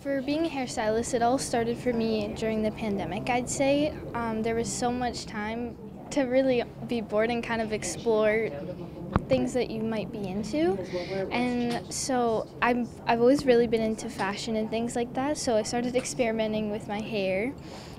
For being a hairstylist, it all started for me during the pandemic, I'd say. Um, there was so much time to really be bored and kind of explore things that you might be into. And so I'm, I've always really been into fashion and things like that, so I started experimenting with my hair.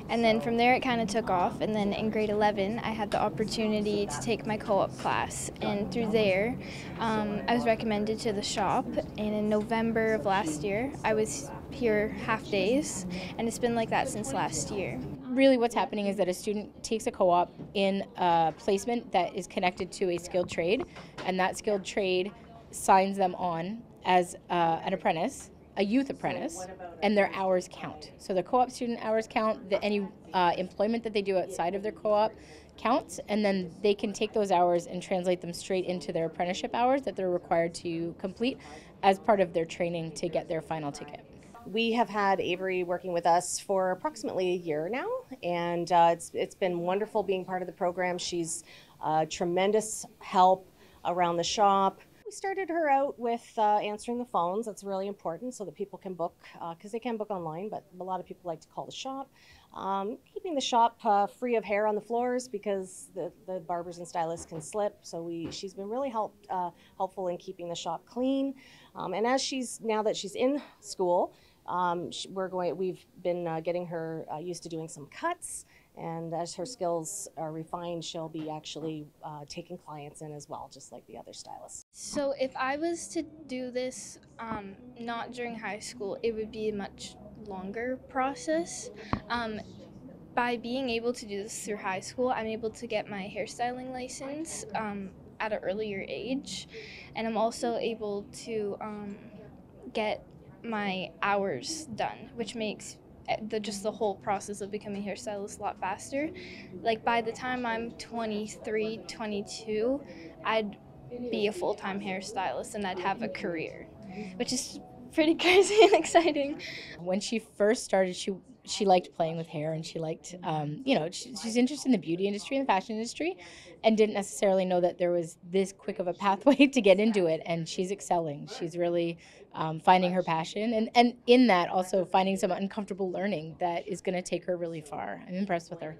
And then from there, it kind of took off. And then in grade 11, I had the opportunity to take my co op class. And through there, um, I was recommended to the shop. And in November of last year, I was here half days. And it's been like that since last year. Really, what's happening is that a student takes a co op in a placement that is connected to a skilled trade, and that skilled trade signs them on as uh, an apprentice a youth apprentice, and their hours count. So the co-op student hours count. The, any uh, employment that they do outside of their co-op counts, and then they can take those hours and translate them straight into their apprenticeship hours that they're required to complete as part of their training to get their final ticket. We have had Avery working with us for approximately a year now, and uh, it's it's been wonderful being part of the program. She's a tremendous help around the shop. We started her out with uh, answering the phones. That's really important so that people can book, because uh, they can book online, but a lot of people like to call the shop. Um, keeping the shop uh, free of hair on the floors because the, the barbers and stylists can slip. So we, she's been really helped, uh, helpful in keeping the shop clean. Um, and as she's now that she's in school, um, we're going. We've been uh, getting her uh, used to doing some cuts and as her skills are refined, she'll be actually uh, taking clients in as well, just like the other stylists. So, if I was to do this um, not during high school, it would be a much longer process. Um, by being able to do this through high school, I'm able to get my hairstyling license um, at an earlier age, and I'm also able to um, get my hours done, which makes eh, the just the whole process of becoming a hairstylist a lot faster. Like by the time I'm 23, 22, I'd be a full-time hairstylist and I'd have a career, which is pretty crazy and exciting. When she first started, she she liked playing with hair and she liked, um, you know, she, she's interested in the beauty industry and the fashion industry and didn't necessarily know that there was this quick of a pathway to get into it. And she's excelling. She's really um, finding her passion and, and in that also finding some uncomfortable learning that is going to take her really far. I'm impressed with her.